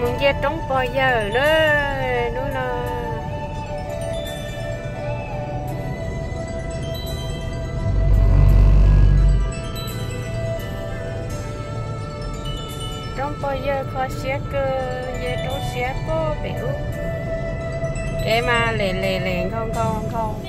muốn về trống bò giờ nữa nữa là trống bò giờ khó xe cơ, về trống xe có biểu để mà lề lề lề, không không không.